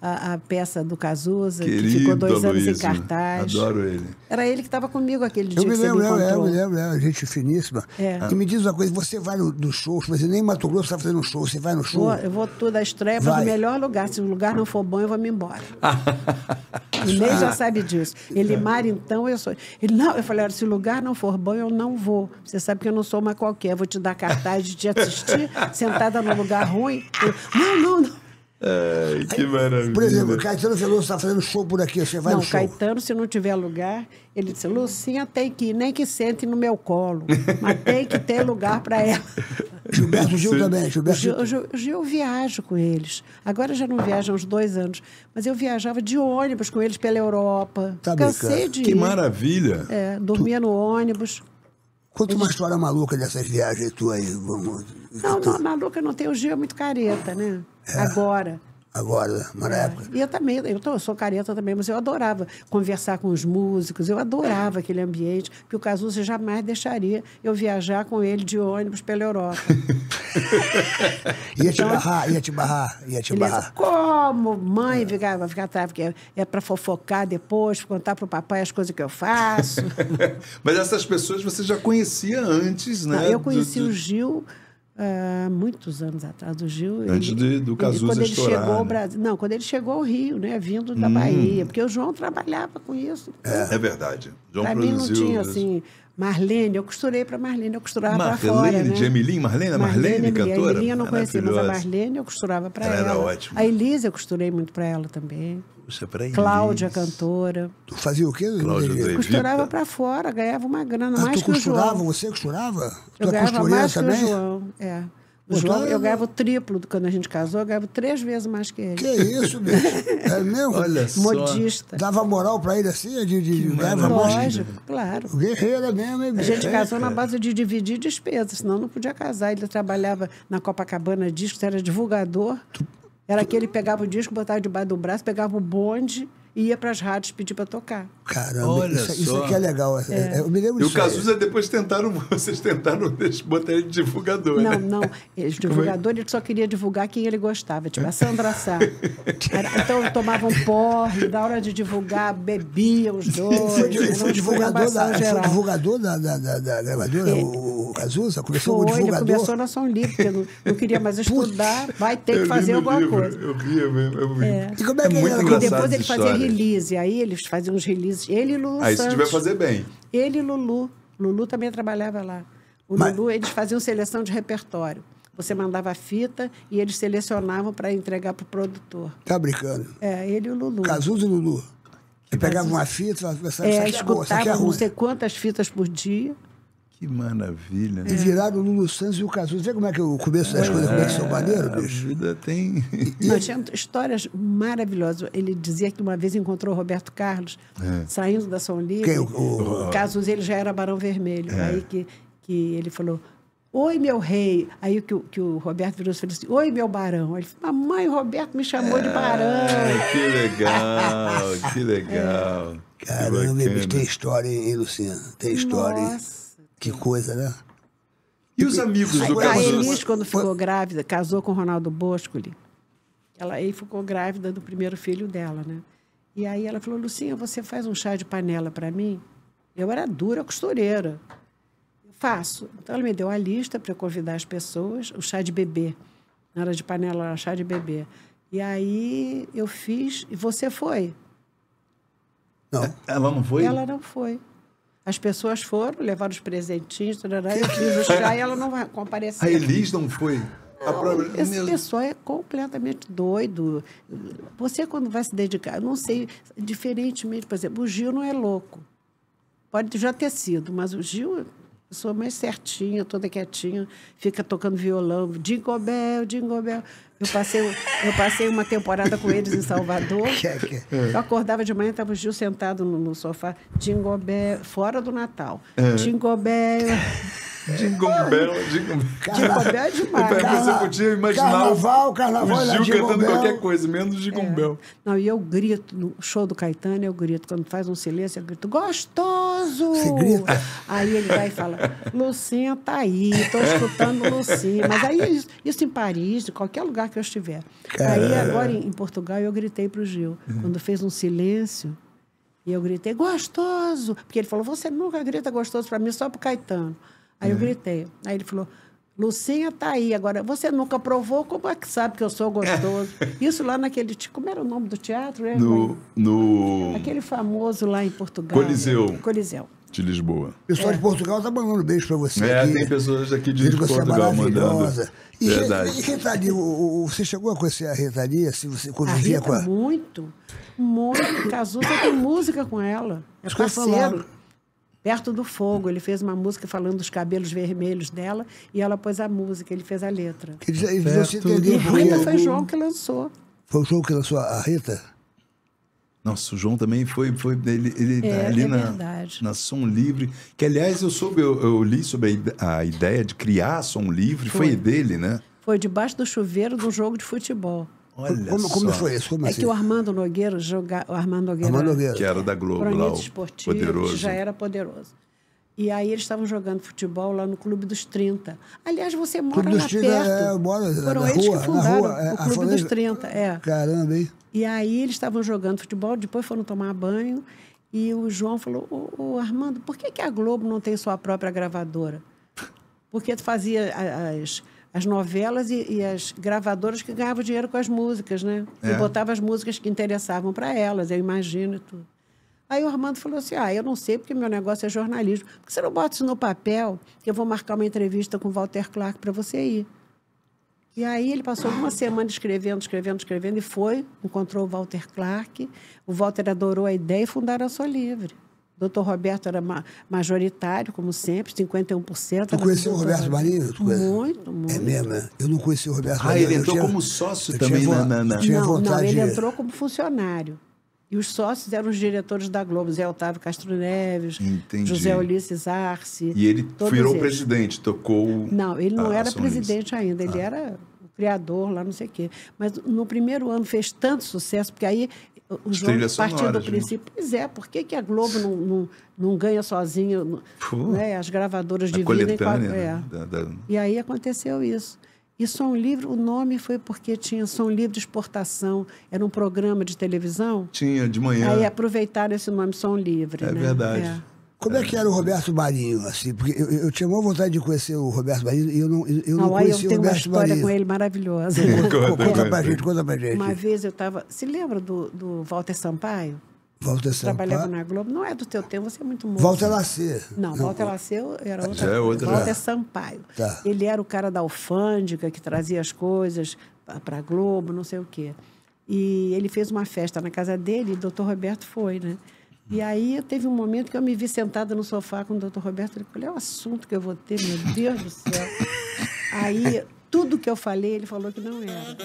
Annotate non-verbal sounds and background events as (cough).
a, a peça do Cazuza, que Querido ficou dois anos em cartaz. Adoro ele. Era ele que estava comigo aquele dia Eu me que você lembro, me lembro, encontrou. lembro, lembro, lembro, gente finíssima. É. E me diz uma coisa, você vai no, no show, exemplo, nem em Mato Grosso está fazendo um show, você vai no show. Vou, eu vou tudo à estreia para o melhor lugar. Se o lugar não for bom, eu vou me embora. o (laughs) Ney já sabe disso. Elimar, então, eu sou. Ele, não, eu falei, olha, se o lugar não for bom, eu não vou. Você sabe que eu não sou uma qualquer. Eu vou te dar cartaz de te assistir, (laughs) sentada num lugar ruim. Eu, não, não, não. Ai, que maravilha. Por exemplo, Caetano Veloso está fazendo show por aqui, você vai não, no show. Caetano, se não tiver lugar, ele disse, Lucinha tem que ir, nem que sente no meu colo. Mas tem que ter lugar para ela. (laughs) Gilberto Gil também, O Gilberto Gil, Gil. o Gil- o eu viajo com eles. Agora já não viajo há uns dois anos. Mas eu viajava de ônibus com eles pela Europa. Tá Cansei brincando. de Que ir. maravilha. É, dormia no ônibus. Conta uma história maluca dessas viagens tuas aí, vamos. Não, não, maluca, não tem. O Gil é muito careta, né? É. Agora. Agora, na época. E eu também, eu, tô- eu sou careta também, mas eu adorava conversar com os músicos, eu adorava aquele ambiente, que o Cazuza jamais deixaria eu viajar com ele de ônibus pela Europa. (laughs) Ia te barrar, ia te barrar, ia te Então, barrar. dizer, como mãe ficar, vai ficar atrás, porque é, é para fofocar depois, contar para o papai as coisas que eu faço. (laughs) Mas essas pessoas você já conhecia antes, né? Não, eu conheci Do- do- o Gil há muitos anos atrás. O Gil. Antes de- do Cazuza Quando ele estourar, chegou ao né? Brasil. Não, quando ele chegou ao Rio, né? Vindo Hum. da Bahia. Porque o João trabalhava com isso. É verdade. João Para mim não tinha assim. Marlene, eu costurei para Marlene, eu costurava para fora. Marlene, né? de Emilim, Marlene, Marlene, Emily. cantora? A Emilinha eu não conhecia, mas a. Marlene eu costurava para Ela ela. era ótima. A Elisa eu costurei muito para ela também. Puxa, peraí. Cláudia, cantora. Tu fazia o quê? Evita. Costurava para fora, ganhava uma grana Ah, mais tu que o costurava? João. Você costurava? Tu Eu é ganhava costureira mais que também? o João. É. O Pô, João, tu é- eu ganhava o triplo do quando a gente casou, eu ganhava três vezes mais que ele. Que isso, bicho? É mesmo? Olha só. Modista. Dava moral pra ele assim? De, de, de, dava mais? Lógico, claro. Guerreira mesmo, hein, A bicho? gente casou na base de dividir despesas, senão não podia casar. Ele trabalhava na Copacabana Discos, era divulgador. Era que ele pegava o disco, botava debaixo do braço, pegava o bonde e ia para as rádios pedir para tocar. Caramba, Olha isso, isso só. aqui é legal. É. Eu me lembro E o disso. aí. Cazuza depois tentaram, vocês tentaram botar ele de divulgador, Não, né? não. Ele, divulgador, ele só queria divulgar quem ele gostava, tipo a Sandra Sá. Era- então tomavam porre, na hora de divulgar, bebiam os dois. Foi, divulgador, da, foi divulgador da, da, da, da gravadora, o, o Cazuza? Começou como Foi, ele divulgador? começou na Som Livre, porque não, não queria mais (laughs) estudar, vai ter Eu que fazer alguma livro, coisa. Eu ria mesmo. Eu ri. É. E como é que muito era? E engraçado depois ele fazia história. release, aí eles faziam uns releases. Ele e Lulu Aí se Santos. tiver fazer bem. Ele e Lulu. Lulu também trabalhava lá. O Mas- Lulu, eles faziam seleção de repertório. Você mandava a fita e eles selecionavam para entregar para o produtor. Tá brincando. É, ele e o Lulu. Cazuza e Lulu. Você pegava uma fita e essa, É, essa aqui é boa, essa aqui é escutava não sei quantas fitas por dia. Que maravilha. E viraram o Lulu Santos e o Cazuza. Vê como é que o começo das coisas, como é que são maneiros, A bicho? vida tem... (laughs) Nós tínhamos histórias maravilhosas. Ele dizia que uma vez encontrou o Roberto Carlos saindo da Som Livre. Quem? O- o- Casos ele já era Barão Vermelho. Aí que, que ele falou. Oi, meu rei. Aí que, o- que o Roberto virou e falou assim: Oi, meu barão. Ele falou: Mamãe, o Roberto me chamou de barão. Que legal, que (laughs) legal. Que Caramba, bicho, tem história, hein, Luciano? Tem história, hein? Nossa. Que coisa, né? E os amigos do A? Elis, quando ficou grávida, casou com o Ronaldo Boscoli. Ela aí ficou grávida do primeiro filho dela, né? E aí ela falou, Lucinha, você faz um chá de panela para mim? Eu era dura costureira. Eu faço. Então ela me deu a lista para eu convidar as pessoas, o chá de bebê. Não era de panela, era chá de bebê. E aí eu fiz, e você foi. Não. Ela não foi? Ela não foi. As pessoas foram, levaram os presentinhos, tarará, eu fiz o (laughs) chá e ela não vai comparecer. A Elis não foi? A própria... Esse pessoal é completamente doido. Você, quando vai se dedicar, eu não sei, diferentemente, por exemplo, o Gil não é louco. Pode já ter sido, mas o Gil, eu sou mais certinha, toda quietinha, fica tocando violão, Jingle Bell, Jingle Bell. Eu passei, eu passei uma temporada com eles em Salvador. (laughs) É, é? Eu acordava de manhã, estava o Gil sentado no, no sofá, Jingle Bell, fora do Natal. Jingle Bell. Jingle Bell, Jingle Bell. Jingle Bell é demais. Você Carna- podia imaginar Carnaval, carnaval, o Gil cantando Bell. qualquer coisa, menos Jingle É. Bell. Não, e eu grito, no show do Caetano, eu grito. Quando faz um silêncio, eu grito, gostoso! Você grita? Aí ele vai e fala, Lucinha tá aí, tô escutando Lucinha. Mas aí, isso, isso em Paris, em qualquer lugar que eu estiver. Aí, agora em, em Portugal, eu gritei pro Gil. Quando fez um silêncio, e eu gritei, gostoso! Porque ele falou, você nunca grita gostoso para mim, só pro Caetano. Aí eu gritei. Aí ele falou, Lucinha tá aí. Agora, você nunca provou, como é que sabe que eu sou gostoso? (laughs) Isso lá naquele... Como era o nome do teatro? né, No, no Aquele famoso lá em Portugal. Coliseu. Coliseu. de Lisboa. O pessoal de Portugal tá mandando beijo pra você É, aqui. tem pessoas aqui de você é Portugal mandando. E, Verdade. e Rita Lee, o- o- você chegou a conhecer a Rita Lee? Se você A convivia Rita, com a... muito. Muito. Casou, tem música com ela. É Isso parceiro. Perto do fogo. Ele fez uma música falando dos cabelos vermelhos dela e ela pôs a música, ele fez a letra. Que eles, eles não se Perto entendiam E do. Rita foi João que lançou. Foi o jogo que lançou a Rita? Nossa, o João também foi, foi ele, ele É, ali é na, verdade. na Som Livre. Que, aliás, eu soube, eu, eu li sobre a a, ideia de criar Som Livre, foi, Foi. dele, né? Foi debaixo do chuveiro de um jogo de futebol. Olha como, só. como foi isso? Como é assim? que o Armando Nogueira joga, o Armando Nogueira, Armando Nogueira. Que era da Globo, lá, o esportivo, Poderoso. já era poderoso. E aí eles estavam jogando futebol lá no Clube dos 30. Aliás, você mora Clube dos lá 30, perto. é, eu moro Foram na eles rua, que fundaram rua, é, o Clube dos 30. É. Caramba, hein? E aí eles estavam jogando futebol, depois foram tomar banho. E o João falou, ô, ô, Armando, por que, que a Globo não tem sua própria gravadora? Porque fazia as, as novelas e, e as gravadoras que ganhavam dinheiro com as músicas, né? E É. botava as músicas que interessavam para elas, eu imagino e tudo. Aí o Armando falou assim: Ah, eu não sei, porque meu negócio é jornalismo. Por que você não bota isso no papel, que eu vou marcar uma entrevista com o Walter Clark para você ir? E aí ele passou uma semana escrevendo, escrevendo, escrevendo, e foi, encontrou o Walter Clark. O Walter adorou a ideia e fundaram a Sou Livre. Doutor Roberto era ma- majoritário, como sempre, 51%. Tu era conheceu o Roberto Marinho? Muito, muito. É mesmo, né? Eu não conheci o Roberto Ah, Marinho. ele eu entrou tinha- como sócio também tinha na- vo- na- na- tinha não, não, ele de- entrou como funcionário. E os sócios eram os diretores da Globo, Zé Otávio Castro Neves, Entendi. José Ulisses Arce. E ele virou eles. presidente, tocou. o- Não, ele não era presidente ainda, ele era o criador lá, não sei o quê. Mas no primeiro ano fez tanto sucesso, porque aí o João partiu do né? princípio, pois é, por que, que a Globo não, não, não ganha sozinha? né? As gravadoras A dividem com a, coletânea, é. né? Da- da- E aí aconteceu isso. E Som Livre, o nome foi porque tinha Som Livre Exportação, era um programa de televisão. Tinha de manhã. Aí aproveitaram esse nome Som Livre. É né? verdade. É. Como é que era o Roberto Marinho, assim? Porque eu, eu tinha maior vontade de conhecer o Roberto Marinho e eu não, eu, eu não Não, eu conhecia o tenho uma Roberto história Marinho. com ele maravilhosa. Conta, pra gente, conta pra gente. Uma vez eu estava. Se lembra do, do Walter Sampaio? Walter Trabalhava Sampaio. na Globo. Não é do teu tempo, você é muito moço. Walter Lacer. Não, Walter Laceu era outra. Já é outra. Walter Já. Sampaio. Tá. Ele era o cara da alfândega que trazia as coisas para a Globo, não sei o quê. E ele fez uma festa na casa dele e o doutor Roberto foi, né? E aí teve um momento que eu me vi sentada no sofá com o doutor Roberto. Ele falou: qual é o assunto que eu vou ter, meu Deus do céu? (laughs) Aí tudo que eu falei, ele falou que não era.